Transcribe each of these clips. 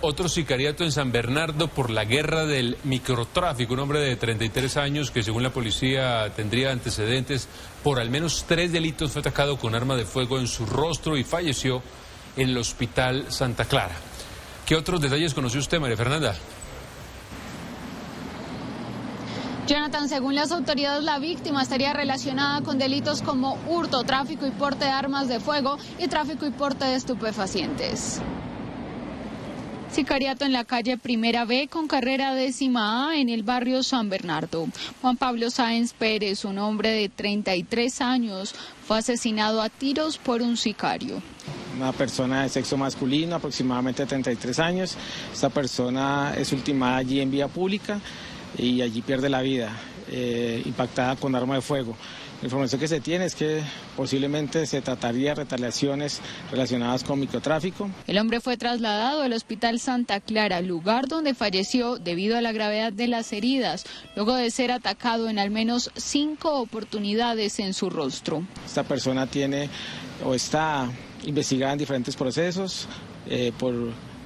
Otro sicariato en San Bernardo por la guerra del microtráfico. Un hombre de 33 años que según la policía tendría antecedentes por al menos tres delitos fue atacado con arma de fuego en su rostro y falleció en el hospital Santa Clara. ¿Qué otros detalles conoció usted, María Fernanda? Jonathan, según las autoridades, la víctima estaría relacionada con delitos como hurto, tráfico y porte de armas de fuego y tráfico y porte de estupefacientes. Sicariato en la calle Primera B con carrera décima A en el barrio San Bernardo. Juan Pablo Sáenz Pérez, un hombre de 33 años, fue asesinado a tiros por un sicario. Una persona de sexo masculino, aproximadamente 33 años. Esta persona es ultimada allí en vía pública y allí pierde la vida, eh, impactada con arma de fuego. La información que se tiene es que posiblemente se trataría de retaliaciones relacionadas con microtráfico. El hombre fue trasladado al Hospital Santa Clara, lugar donde falleció debido a la gravedad de las heridas, luego de ser atacado en al menos cinco oportunidades en su rostro. Esta persona tiene o está investigada en diferentes procesos eh, por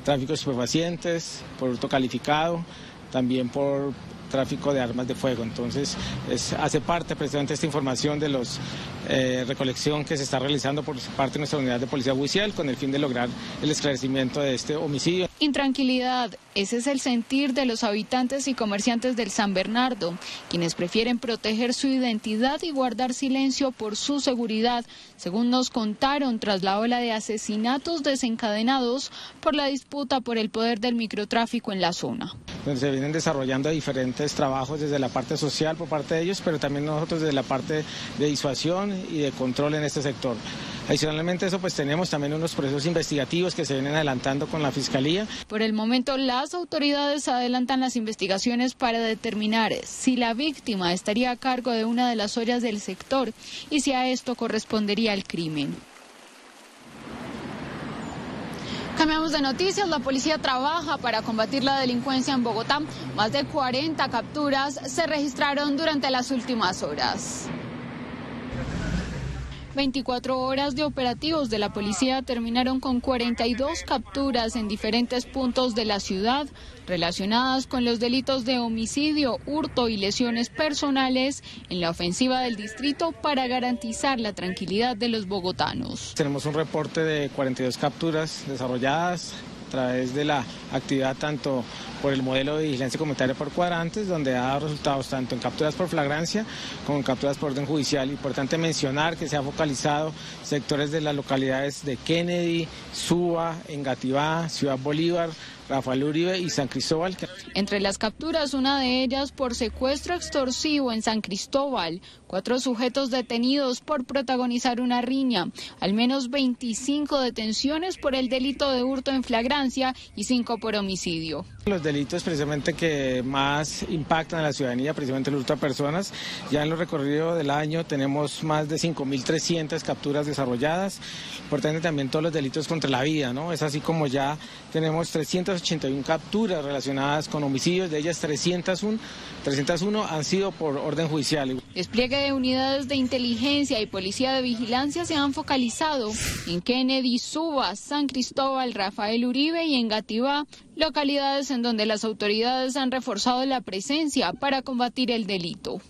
tráfico de estupefacientes, por hurto calificado, también por tráfico de armas de fuego. Entonces, hace parte precisamente esta información de los eh, recolección que se está realizando por parte de nuestra unidad de policía judicial con el fin de lograr el esclarecimiento de este homicidio. Intranquilidad, ese es el sentir de los habitantes y comerciantes del San Bernardo, quienes prefieren proteger su identidad y guardar silencio por su seguridad, según nos contaron tras la ola de asesinatos desencadenados por la disputa por el poder del microtráfico en la zona donde se vienen desarrollando diferentes trabajos desde la parte social por parte de ellos, pero también nosotros desde la parte de disuasión y de control en este sector. Adicionalmente eso, pues tenemos también unos procesos investigativos que se vienen adelantando con la Fiscalía. Por el momento, las autoridades adelantan las investigaciones para determinar si la víctima estaría a cargo de una de las ollas del sector y si a esto correspondería el crimen. Cambiamos de noticias. La policía trabaja para combatir la delincuencia en Bogotá. Más de 40 capturas se registraron durante las últimas horas. 24 horas de operativos de la policía terminaron con 42 capturas en diferentes puntos de la ciudad relacionadas con los delitos de homicidio, hurto y lesiones personales en la ofensiva del distrito para garantizar la tranquilidad de los bogotanos. Tenemos un reporte de 42 capturas desarrolladas través de la actividad tanto por el modelo de vigilancia comunitaria por cuadrantes, donde ha dado resultados tanto en capturas por flagrancia como en capturas por orden judicial. Importante mencionar que se ha focalizado sectores de las localidades de Kennedy, Suba, Engativá, Ciudad Bolívar, Rafael Uribe y San Cristóbal. Entre las capturas, una de ellas por secuestro extorsivo en San Cristóbal, cuatro sujetos detenidos por protagonizar una riña, al menos 25 detenciones por el delito de hurto en flagrancia y cinco por homicidio. Los delitos precisamente que más impactan a la ciudadanía, precisamente el hurto a personas, ya en lo recorrido del año tenemos más de 5.300 capturas desarrolladas, importante también todos los delitos contra la vida, ¿no? Es así como ya tenemos 381 capturas relacionadas con homicidios, de ellas 301, 301 han sido por orden judicial. Despliegue de unidades de inteligencia y policía de vigilancia se han focalizado en Kennedy, Suba, San Cristóbal, Rafael Uribe y en Gativá, localidades en donde las autoridades han reforzado la presencia para combatir el delito.